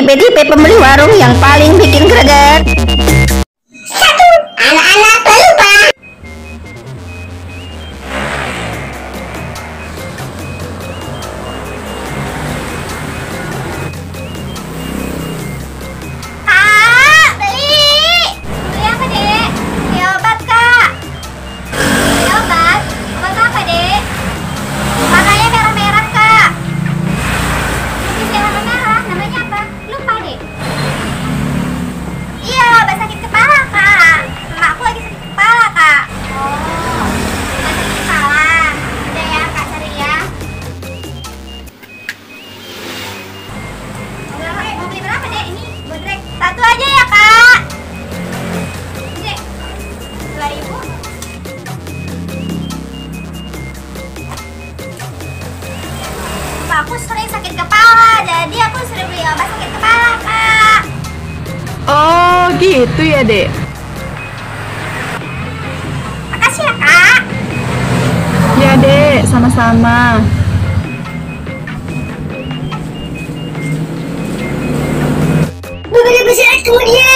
tipe-tipe pembeli warung yang paling bikin greget. sering sakit kepala. Jadi aku sering beli obat sakit kepala kak. Oh gitu ya dek. Makasih ya kak. Ya dek. Sama-sama. Beberapa saat kemudian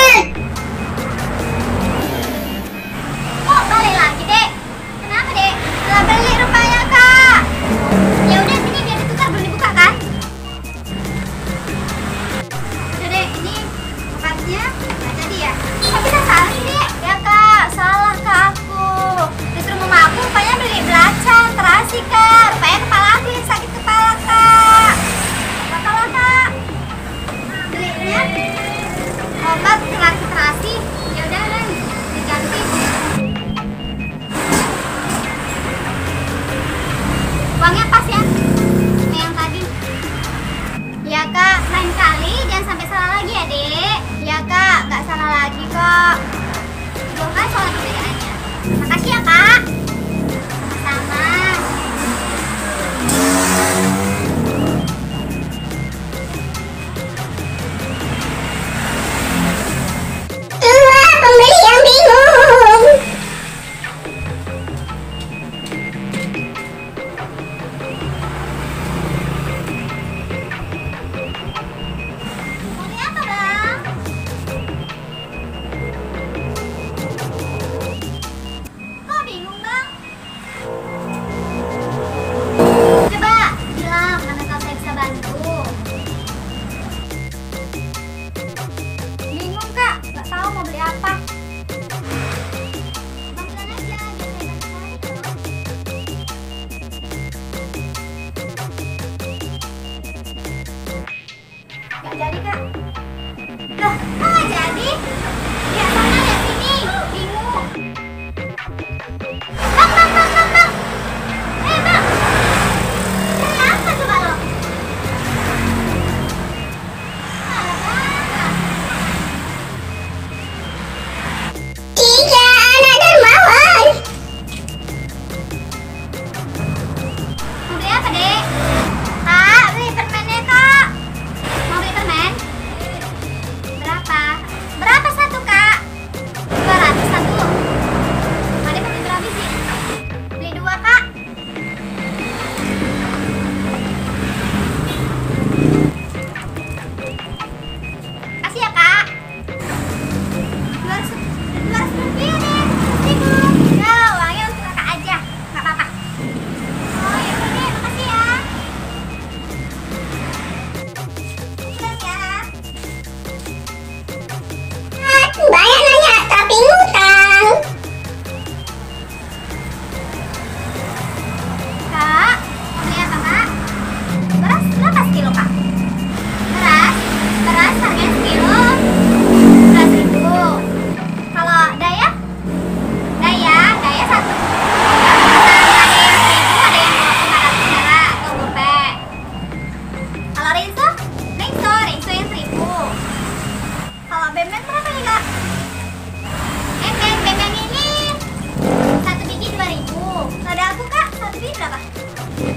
jadi kak? Loh, kok nggak jadi?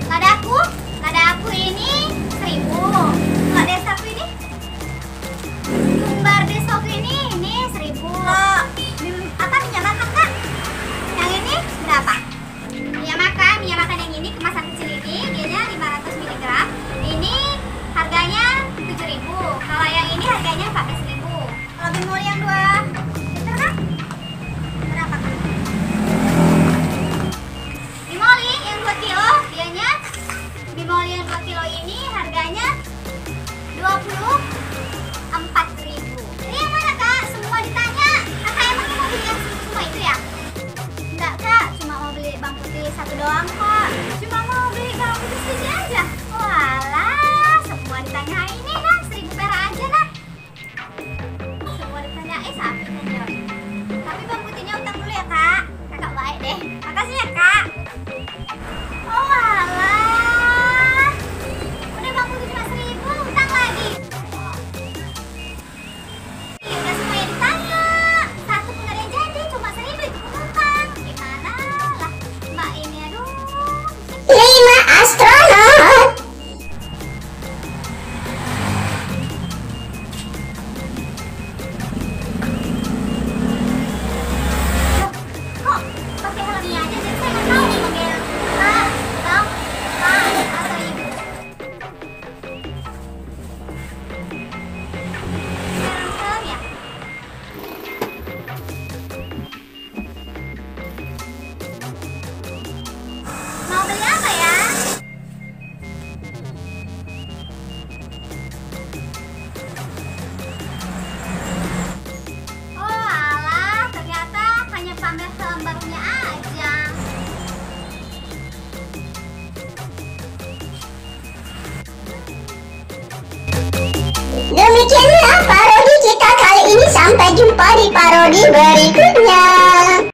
Ta đây. doang kok. Cuma mau beli gaun itu aja. Walah, semua ditanya ini kan seribu perak aja lah. Semua ditanyain eh, sampai pari parodi berikutnya.